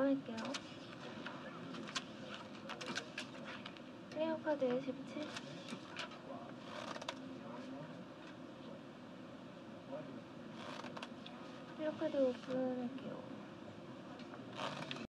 꺼낼게요. 클리어 카드 17. 클리어 카드 오픈할게요.